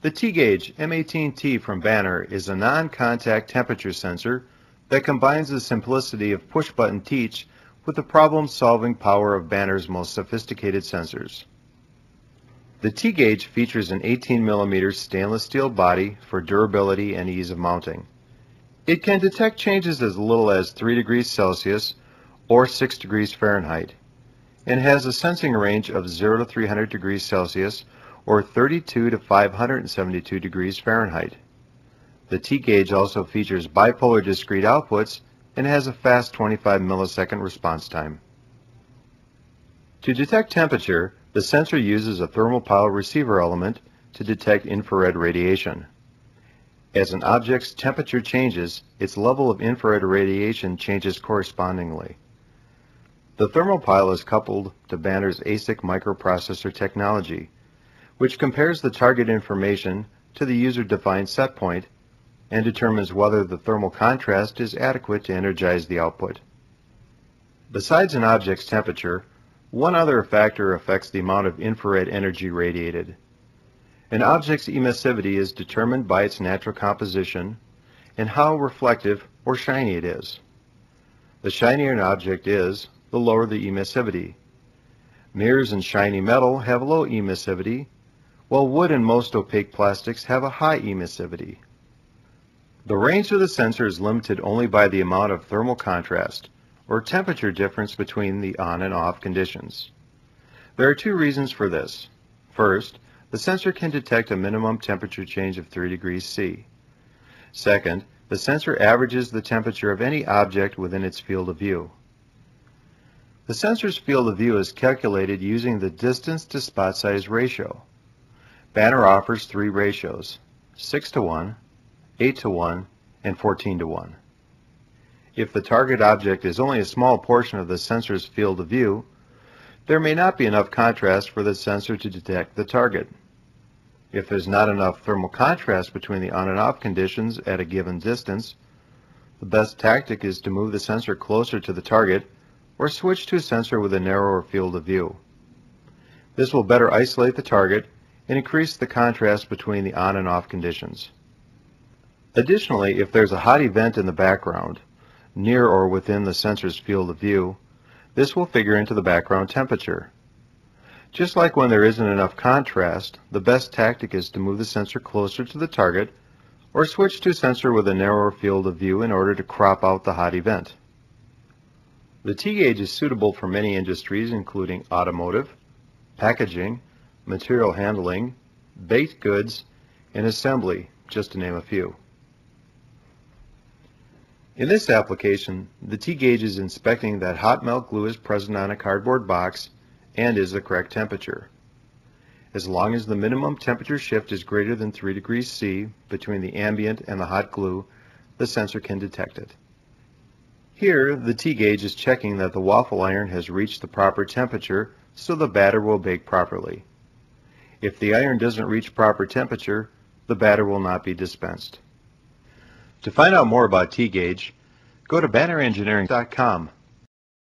The T-Gauge M18T from Banner is a non-contact temperature sensor that combines the simplicity of push-button teach with the problem-solving power of Banner's most sophisticated sensors. The T-Gauge features an 18mm stainless steel body for durability and ease of mounting. It can detect changes as little as 3 degrees Celsius or 6 degrees Fahrenheit and has a sensing range of 0 to 300 degrees Celsius or 32 to 572 degrees Fahrenheit. The T-gauge also features bipolar discrete outputs and has a fast 25 millisecond response time. To detect temperature, the sensor uses a thermopile receiver element to detect infrared radiation. As an object's temperature changes, its level of infrared radiation changes correspondingly. The thermopile is coupled to Banner's ASIC microprocessor technology, which compares the target information to the user-defined set point and determines whether the thermal contrast is adequate to energize the output. Besides an object's temperature, one other factor affects the amount of infrared energy radiated. An object's emissivity is determined by its natural composition and how reflective or shiny it is. The shinier an object is, the lower the emissivity. Mirrors and shiny metal have low emissivity while wood and most opaque plastics have a high emissivity. The range of the sensor is limited only by the amount of thermal contrast, or temperature difference between the on and off conditions. There are two reasons for this. First, the sensor can detect a minimum temperature change of 3 degrees C. Second, the sensor averages the temperature of any object within its field of view. The sensor's field of view is calculated using the distance to spot size ratio. Banner offers three ratios, 6 to 1, 8 to 1, and 14 to 1. If the target object is only a small portion of the sensor's field of view, there may not be enough contrast for the sensor to detect the target. If there's not enough thermal contrast between the on and off conditions at a given distance, the best tactic is to move the sensor closer to the target or switch to a sensor with a narrower field of view. This will better isolate the target and increase the contrast between the on and off conditions. Additionally, if there's a hot event in the background, near or within the sensor's field of view, this will figure into the background temperature. Just like when there isn't enough contrast, the best tactic is to move the sensor closer to the target or switch to a sensor with a narrower field of view in order to crop out the hot event. The T-gauge is suitable for many industries including automotive, packaging, material handling, baked goods, and assembly, just to name a few. In this application, the T-gauge is inspecting that hot melt glue is present on a cardboard box and is the correct temperature. As long as the minimum temperature shift is greater than 3 degrees C between the ambient and the hot glue, the sensor can detect it. Here, the T-gauge is checking that the waffle iron has reached the proper temperature so the batter will bake properly. If the iron doesn't reach proper temperature, the batter will not be dispensed. To find out more about T-Gauge, go to bannerengineering.com